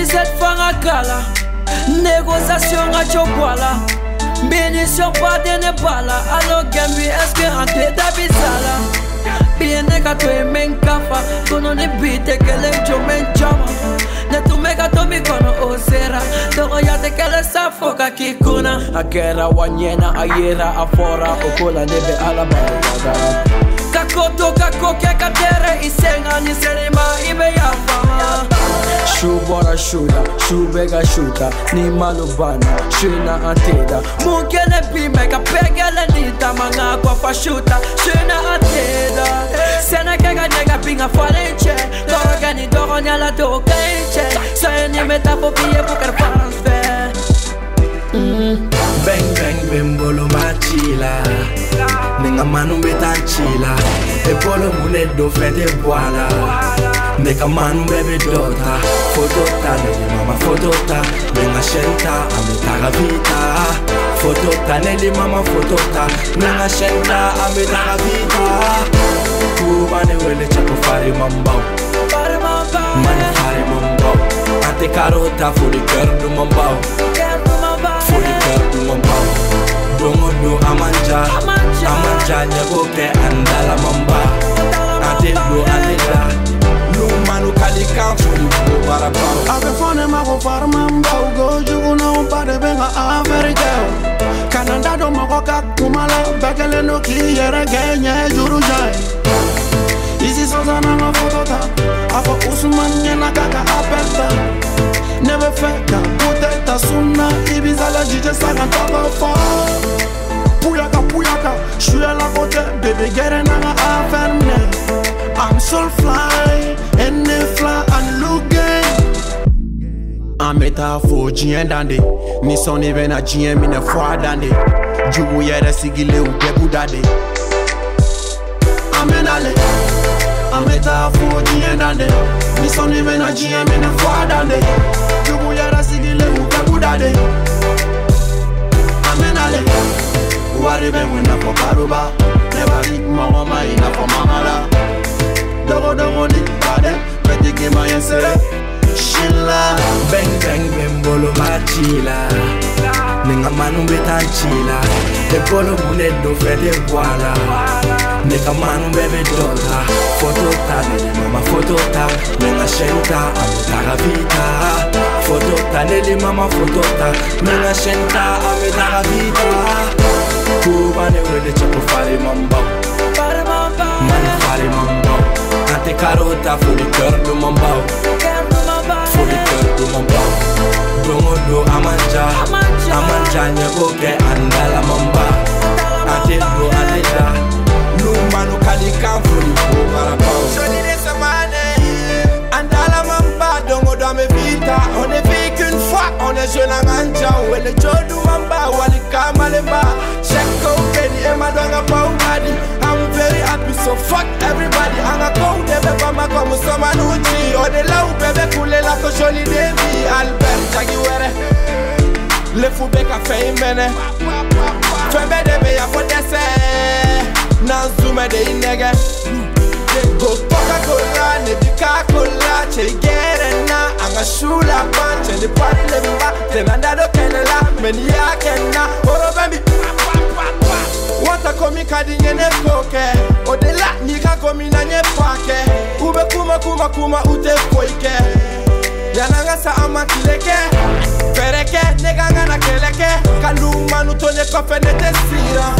17 fois nga kala négociation nga cokwala bénédiction pardon ne bala. Alors gambi est-ce que entre ta bizala bilene ka to men kafa. Kono ne bite kele jo men chama ne tu me ka to mi kono osera togo ya te kele safo ka kikuna akera wanyena ayera afora okola nebe ala bala kakotokakokekatere isenga niserema Shubora Shuda, Shubega Shuta, Nimalubana, Shina Ateda. Mukele Bimega, Pegele Nita, Mangakwa Fashuta, Shina Ateda. Sena Kega Nega Pinga Falenche, Dorogani Doronia la Dokenche, Sayani Metapopie Buker Fanfe. Mm-hmm. Bang bang bembolo machila Nenga manu betanchila Epolo mune do fete voila Neka manu bebe dota fotota neli mama fotota nanga shenta ametaka vita fotota neli mama fotota nanga shenta ametaka vita kubane wele chako fare mambao mane fare mambao ate karota fodi kerdu mambao fodi kerdu mambao dongo do amanja. Amanja nyagoke andala mambao farman bau go jugu na un pare benga Amerika Kananda do mago ka kumala bekele no ki yere genye juru jai. Isi sosa na nga fotota Afo Usman nyena kaka apelta Nebe feka puteta suna Ibiza la jije saga togo fo Puyaka puyaka J'suis à la côté Baby get na nga affaire I'm so fly An bɛ taa fo diɲɛ dan de nisɔn bɛ na diɲɛ minɛ fɔ a dan de jugu yɛrɛ sigilen u bɛɛ b'u da de an bɛ nale an bɛ taa fo diɲɛ dan de nisɔn bɛ na diɲɛ minɛ fɔ a dan de jugu yɛrɛ sigilen u bɛɛ b'u da de an bɛ nale wari bɛ mun nafɔ karoba ne b'a di mɔgɔ ma i n'a fɔ mamala dogodogo ni baden bɛtigi ma ye sere la Benkeng bembolo macila Nenga manu betan chila Te bolo mune do fede wala. Nenga manu bebe dola. Foto ta nene mama foto ta. Nenga shenta amutara vita. Foto ta nene mama foto ta. Nenga shenta amutara vita. Kuba ne wele chapo fare mambao Manu fare mambao Ante karota furi kör du mambao Amanja nyego ke andala mamba Ante ah. do aleda Lumanu kalika for the go marapao Johnny de Samane Andala Mamba, Dongo dans mes vita On est vie qu'une fois, on est jeune en ganja Ouais le Joe Mamba, Wali Kamalemba Check out Benny et Madonna Paumadi I'm very happy so fuck everybody. Anga kou debe bamba comme Somanuchi On est là où bébé coule la ko jolie lefu bɛ ka fɛ i mɛnɛ fɛn bɛɛ de bɛ yafɔ dɛsɛ n'an zume de inege nɛgɛ go pɔkɛ ko ne di k'a ko Che i gere na. An ka su laban cɛ ni pari le ba tɛnɛ n da do kɛnɛ la. Men y'a kɛ n na. Horo bɛ wata komi ka di n ne k'o o de la n'i ka komi na nye ye Ube kɛ kuma kuma kuma u tɛ foyi kɛ yann'an Yananga sa an ma Neganga na keleke Kaluma nutonye kofe nete sira. Fereke, neganga